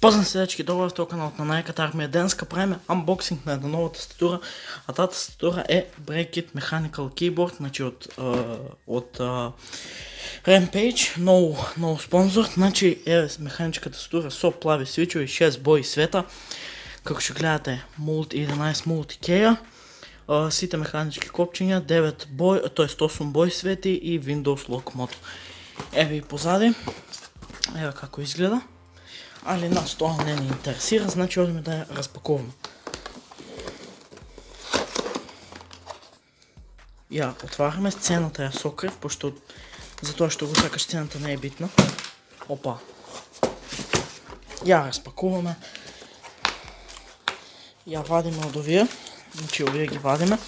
Познам се всички, добре в този канал на Найката армия. Денска правим анбоксинг на една нова тастатура, а тази тастатура е Breakit Mechanical Keyboard, значи от, от Rampage, много, спонсор, значи е механическа тастатура со плави свичове, 6 бои света, како ще гледате Multi 11 Multicare, uh, сите механически копчиња, 9 бой, т.е. 8 бой свети и Windows Lock Mode. Еве и позади, еве како изгледа. Али нас това не ни интересира, значи одиме да я разпакуваме. Я отваряме сцената я сокрив, пошто затоа што го сакаш сцената не е битна. Опа. Я разпакуваме. Я вадиме од овие. Значи овие ги вадиме.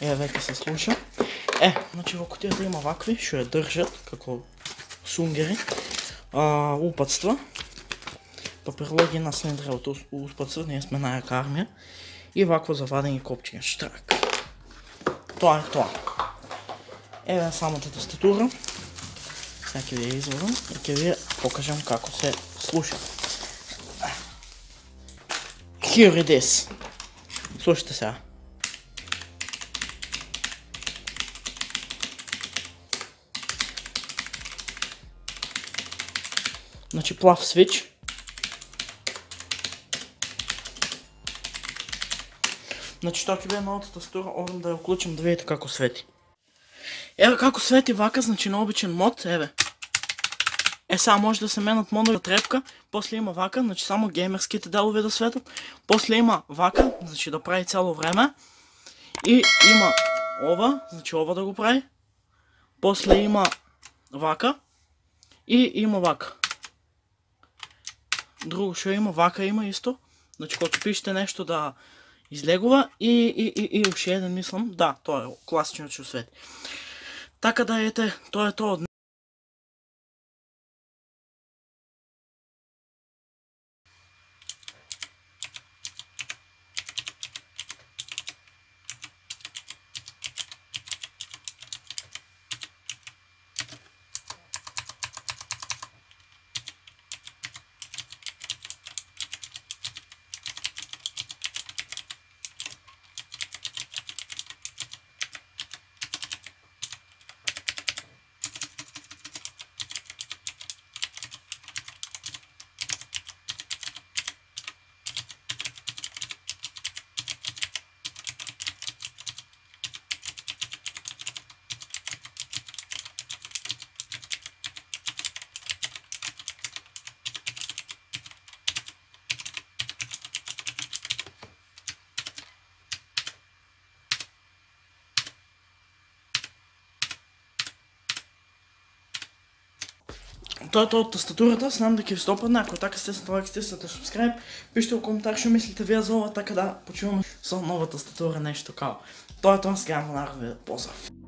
Е, веќе се слуша. Е, значи во кутијата има вакви, што ја држат, како сунгери. А, упатства папирология на слендра успацът, ние сме най-яка армия. И вакво завадени копчиња. Штрак. Тоа е тоа. Еве самата тастатура. Сега ви ја извадам и ќе ви покажам како се слуша. Here it is. Слушайте сега. Значи плав свич. Значи тоа биде новата тастура, одам да ја уклучим да видите како свети. Еве како свети вака, значи на обичен мод, еве. Е, сега може да се менат модови трепка, после има вака, значи само геймерските делови да светат, после има вака, значи да прави цяло време, и има ова, значи ова да го прави, после има вака, и има вака. Друго што има, вака има исто, значи кога пишете нешто да излегува и, и, и, и уште еден мислам, да, тоа е класичниот што свети. Така да ете, тоа е тоа Тоа е од тастатурата, знам да стопадне, ако така сте се лайк, стиснете subscribe, пишете во коментар што мислите вие за ова, така да почуваме со новата тастатура нешто као. Тоа е тоа, сега во наредно поздрав.